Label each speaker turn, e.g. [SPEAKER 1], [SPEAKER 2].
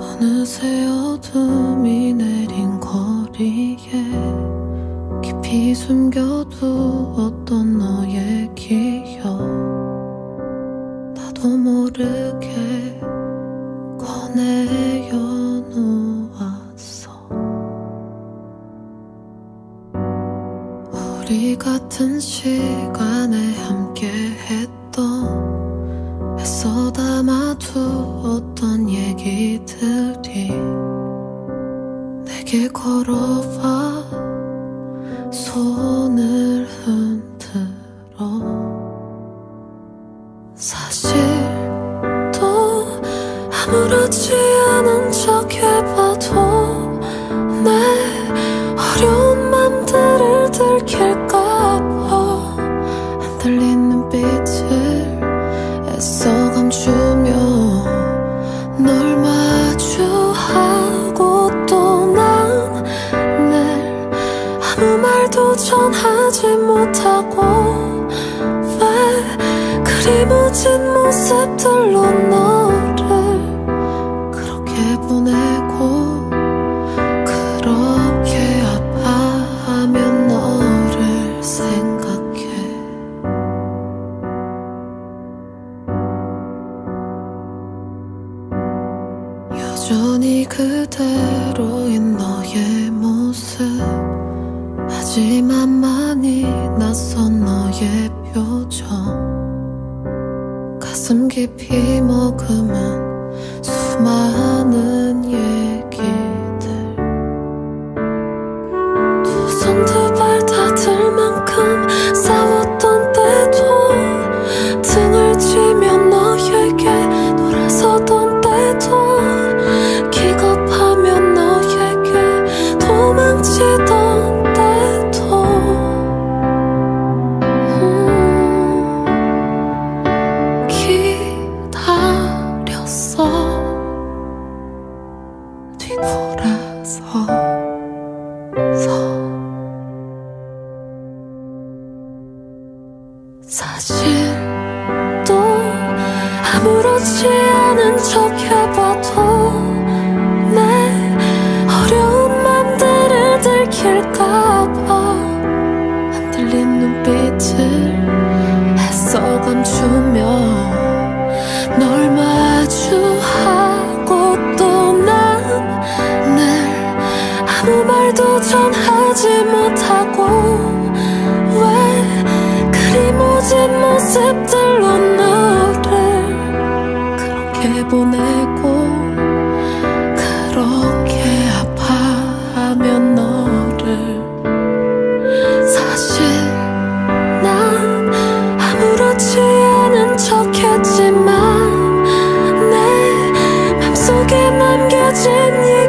[SPEAKER 1] 어느새 어둠이 내린 거리에 깊이 숨겨두었던 너의 기억. 나도 모르게 꺼내어 놓았어. 우리 같은 시간에 함께 했던 애써 담아두었던 얘기들이 내게 걸어와 손을 흔들어. 사실 또 아무렇지 않은 척 해봐도 내 어려운 맘들을 들킬까봐 안 들린 눈빛을 애써 감추 도 전하지 못하고 왜 그리 무진 모습들로 너를 그렇게 보내고 그렇게 아파하면 너를 생각해. 여전히 그대로인 너의 모습 하지만 많이 낯선 너의 표정. 가슴 깊이 머금은 아무렇지 않은 척 해봐도 내 어려운 맘들을 들킬까봐 안 들린 눈빛을 애써 감추며 널 마주하고 또 난 늘 아무 말도 전하지 못하고 왜 그리 모진 모습들로 너 척 했지만 내 맘속에 남겨진